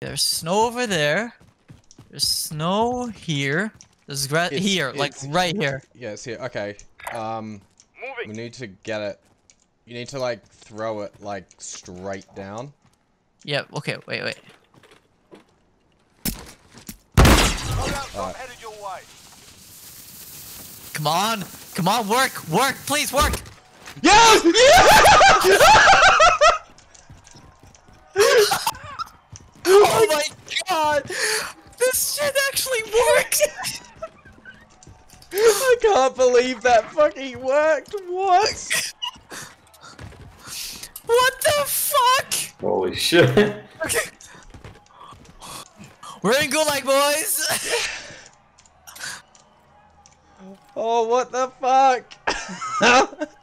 There's snow over there. There's snow here. There's gra It's- here, like right here. Yes, here. Okay. Um, Moving. we need to get it. You need to like throw it like straight down. Yep. Okay. Wait. Wait. Alright. headed your way. Come on. Come on. Work. Work. Please work. Oh my god. This shit actually works. I can't believe that fucking worked. What? what the fuck? Holy shit. Okay. We're in Gulag, boys. Oh, what the fuck?